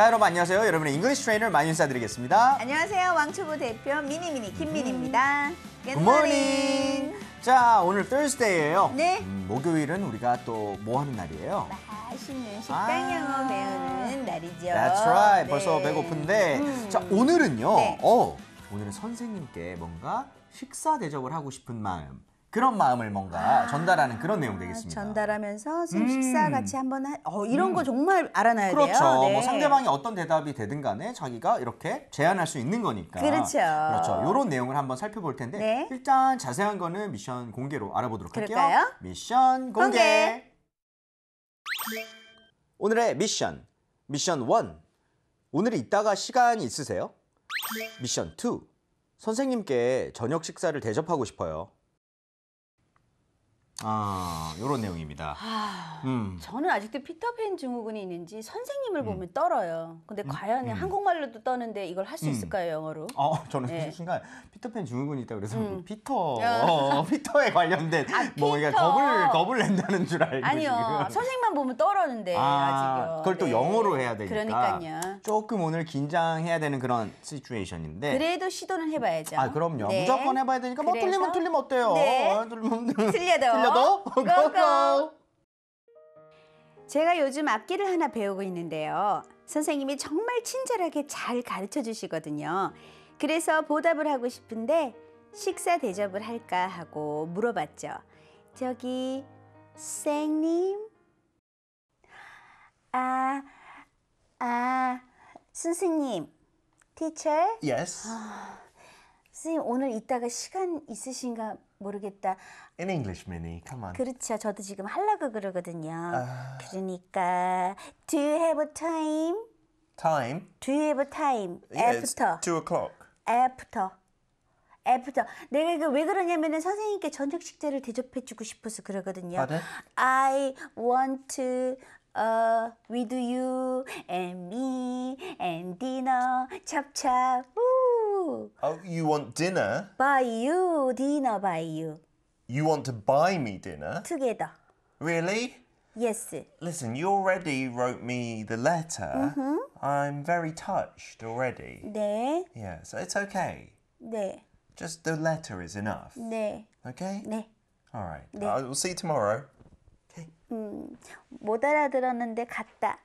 자, 여러분 안녕하세요. 여러분의 English trainer 마유 인사드리겠습니다. 안녕하세요. 왕초보 대표 미니미니 김민입니다. Good morning. 자, 오늘 Thursday예요. 네. 음, 목요일은 우리가 또 뭐 하는 날이에요? 맛있는 식당 아. 영어 배우는 날이죠. That's right. 네. 벌써 배고픈데. 음. 자, 오늘은요. 네. 어, 오늘은 선생님께 뭔가 식사 대접을 하고 싶은 마음. 그런 마음을 뭔가 전달하는 그런 내용 되겠습니다. 아, 전달하면서 선생님 음. 식사 같이 한번 하... 어, 이런 거 정말 알아놔야 그렇죠. 돼요. 네. 뭐 상대방이 어떤 대답이 되든 간에 자기가 이렇게 제안할 수 있는 거니까. 그렇죠. 그렇죠. 이런 내용을 한번 살펴볼 텐데 네. 일단 자세한 거는 미션 공개로 알아보도록 할게요. 그럴까요? 미션 공개. 공개. 오늘의 미션. 미션 1. 오늘 이따가 시간이 있으세요? 미션 2. 선생님께 저녁 식사를 대접하고 싶어요. 아, 요런 내용입니다. 아, 음. 저는 아직도 피터팬 증후군이 있는지 선생님을 보면 떨어요. 근데 과연 음. 한국말로도 떠는데 이걸 할수 음. 있을까요, 영어로? 어, 저는 네. 그 순간 피터팬 증후군이 있다 그래서 음. 피터, 야. 어, 피터에 관련된 아, 뭐 이게 피터. 겁을 겁을 낸다는 줄 알고 아니요. 선생님만 보면 떨어는데 아, 아직요. 그걸 또 영어로 해야 되니까. 그러니까요. 조금 오늘 긴장해야 되는 그런 시츄에이션인데. 그래도 시도는 해봐야죠. 아 그럼요. 네. 무조건 해봐야 되니까 뭐 그래서- 틀리면 틀리면 어때요? 네. 어, 틀리면 틀려도 틀려 도 고고. 고고. 제가 요즘 악기를 하나 배우고 있는데요. 선생님이 정말 친절하게 잘 가르쳐 주시거든요. 그래서 보답을 하고 싶은데 식사 대접을 할까 하고 물어봤죠. 저기 선생님 아, 아, 선생님, 티처? Yes, 선생님 오늘 이따가 시간 있으신가 모르겠다. in English, Minnie. Come on. 그렇죠. 저도 지금 하려고 그러거든요. 아. 그러니까 do you have a time? Time? Do you have a time? Yeah, it's after. two o'clock. after. after. 내가 이거 왜 그러냐면은 선생님께 저녁 식사를 대접해 주고 싶어서 그러거든요. Pardon? I want to uh, with you and me and dinner 찹찹. 우. Oh, you want dinner? By you, dinner by you. You want to buy me dinner? Together. Really? Yes. Listen, you already wrote me the letter. I'm very touched already. 네. Yeah, so it's okay. 네. Just the letter is enough. 네. Okay? 네. All right. I will see you tomorrow. Okay. 못 알아들었는데 갔다.